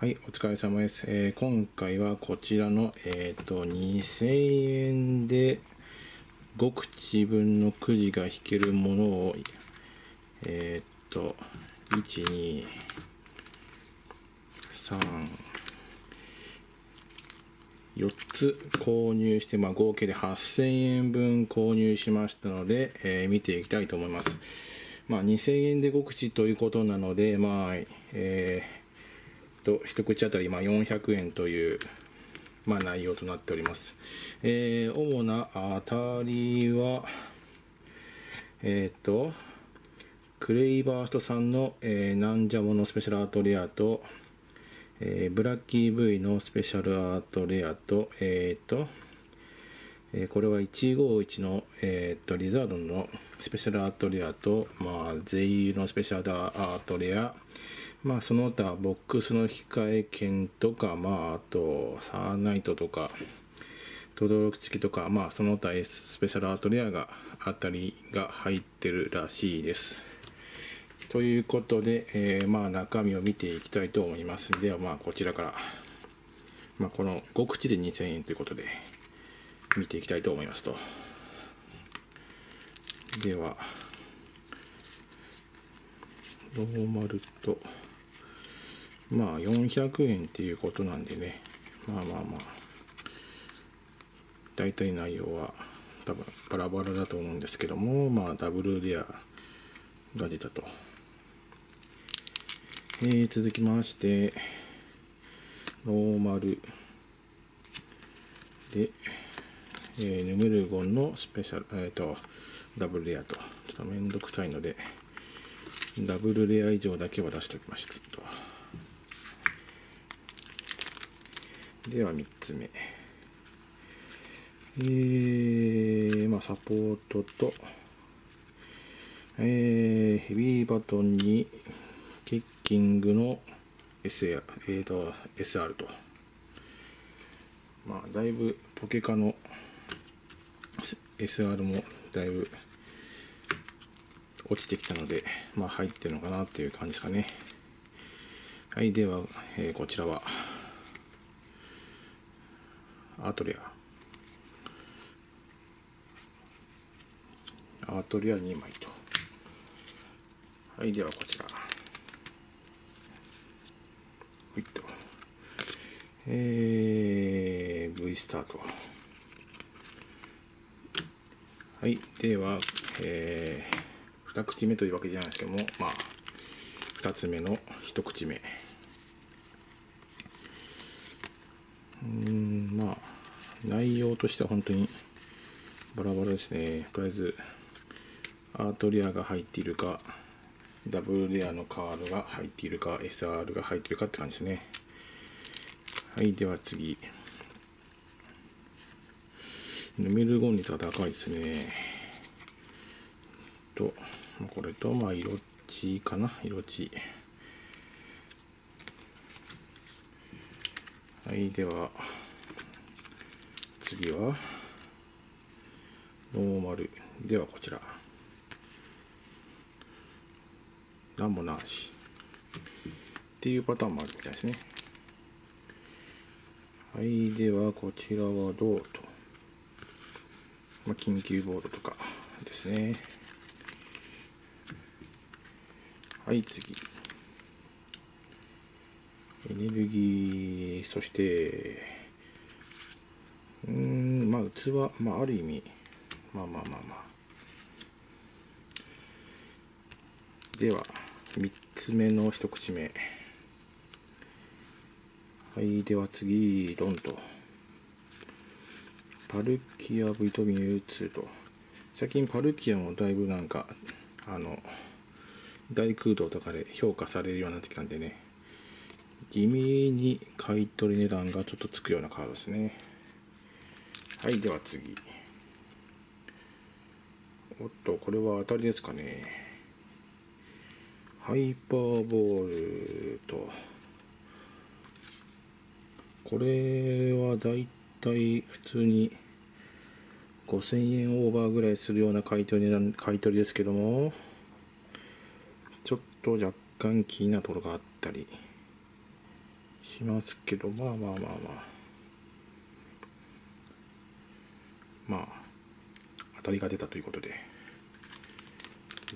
はい、お疲れ様です。えー、今回はこちらの、えっ、ー、と、2000円で5口分のくじが引けるものを、えっ、ー、と、1、2、3、4つ購入して、まあ、合計で8000円分購入しましたので、えー、見ていきたいと思います。まあ、2000円で5口ということなので、まあ、えーと一口当たりま400円という、まあ、内容となっております、えー、主な当たりはえっ、ー、とクレイバーストさんの、えー、なんじゃものスペシャルアートレアと、えー、ブラッキー V のスペシャルアートレアとえっ、ー、とえー、これは151の、えー、とリザードンのスペシャルアートレアと、まあ、ゼイのスペシャルアートレア、まあ、その他ボックスの控え券とか、まあ、あとサーナイトとか轟付きとか、まあ、その他スペシャルアートレアがあたりが入ってるらしいです。ということで、えー、まあ中身を見ていきたいと思います。ではまあこちらから、まあ、この5口で2000円ということで見ていきたいと思いますと。では、ノーマルと、まあ400円っていうことなんでね、まあまあまあ、大体内容は多分バラバラだと思うんですけども、まあダブルレアが出たと。えー、続きまして、ノーマル。で、えー、ヌメルゴンのスペシャル、えっ、ー、と、ダブルレアと、ちょっとめんどくさいので、ダブルレア以上だけは出しておきましたと。では3つ目。えー、まあ、サポートと、えー、ヘビーバトンに、キッキングの SR、えーと、SR と。まあ、だいぶポケカの SR もだいぶ落ちてきたので、まあ、入ってるのかなっていう感じですかね。はい、では、えー、こちらは、アートリア。アートリア2枚と。はい、ではこちら。はいと。えー、V スタート。はい、では、えー、2口目というわけじゃないですけども、まあ、2つ目の1口目。うん、内容としては本当にバラバラですね。とりあえず、アートレアが入っているか、ダブルレアのカードが入っているか、SR が入っているかって感じですね。はい、では次。ヌメルゴン率が高いですね。と、これと、まあ、色地かな、色地。はい、では、次は、ノーマル。では、こちら。なんもなし。っていうパターンもあるみたいですね。はい、では、こちらはどうと。まあ、緊急ボードとかですね。はい、次。エネルギー、そして、うん、まあ、器、まあ、ある意味、まあまあまあまあ。では、3つ目の一口目。はい、では次、ドンと。パルキア V トビン U2 と最近パルキアもだいぶなんかあの大空洞とかで評価されるようになってきたんでね地味に買い取り値段がちょっとつくようなカードですねはいでは次。おっとこれは当たりですかね。ハイパーボールと。これはだい体普通に5000円オーバーぐらいするような買い取り買い取りですけども。ちょっと若干気になるところがあったりしますけどまあまあまあまあ。まあ当たりが出たということで。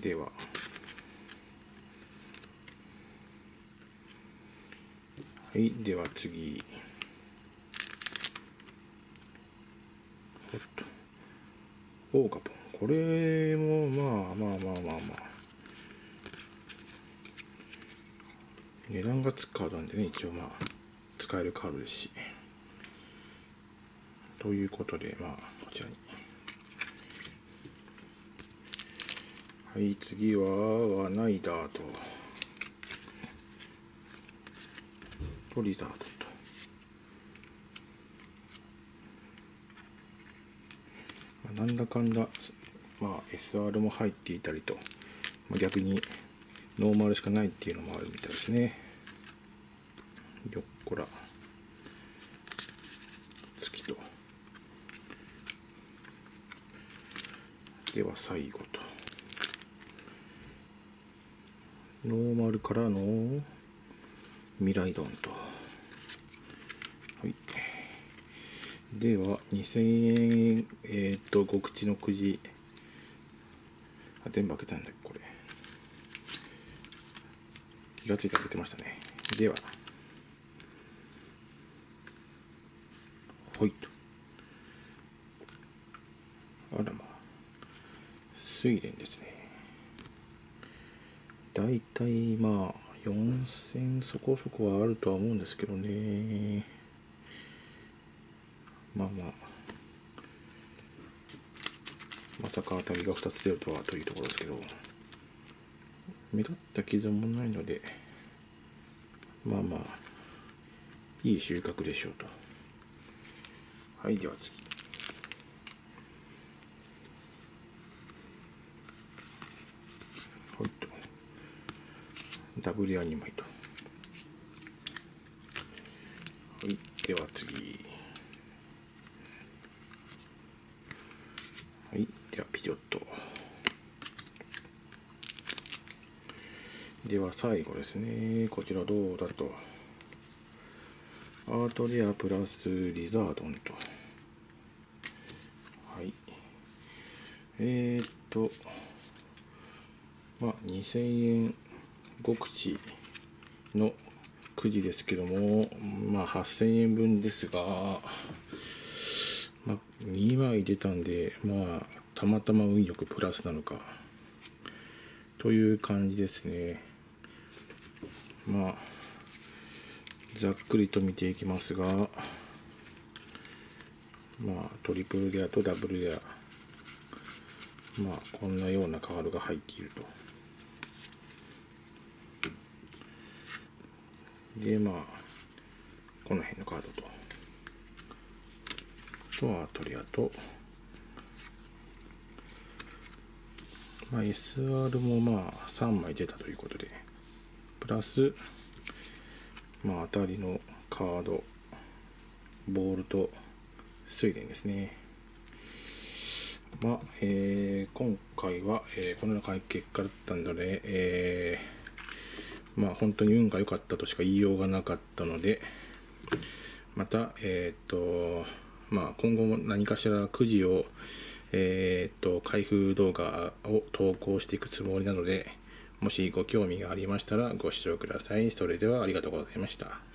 では。はいでは次。おっと。オーカポン。これもまあまあまあまあまあ。値段がつくカードなんでね一応まあ使えるカードですし。ということでまあ。ちらにはい次はワナイダーと。とリザードと。まあ、なんだかんだ、まあ、SR も入っていたりと、まあ、逆にノーマルしかないっていうのもあるみたいですね。よっこら月とでは最後と。ノーマルからの未来ドンと。はい。では2000円えっ、ー、と極地のくじ。あ全部開けたんだこれ。気がついて開けてましたね。では。ほい。とあらまあ睡蓮ですね。だいたいまあ4000そこそこはあるとは思うんですけどね。まあまあ。まさか当たりが2つ出るとはというところですけど。目立った傷もないのでまあまあいい収穫でしょうと。はいでは次はいとダブルアニマイとはいでは次。はいではピジョット。では最後ですね。こちらどうだと。アートレアプラスリザードンと。はい。えー、っと。まあ2000円。極地のくじですけどもまあ8000円分ですがまあ2枚出たんでまあたまたま運よくプラスなのかという感じですね。まあざっくりと見ていきますがまあトリプルレアとダブルレアまあこんなようなカードが入っていると。でまあこの辺のカードと。あとはトリアと。まあ SR もまあ3枚出たということで。プラス、まあ、当たりのカード、ボールと水蓮ですね。まあ、えー、今回は、えー、このような結果だったので、えー、まあ、本当に運が良かったとしか言いようがなかったので、また、えっ、と、まあ、今後も何かしらくじを、えっ、と、開封動画を投稿していくつもりなので、もしご興味がありましたらご視聴ください。それではありがとうございました。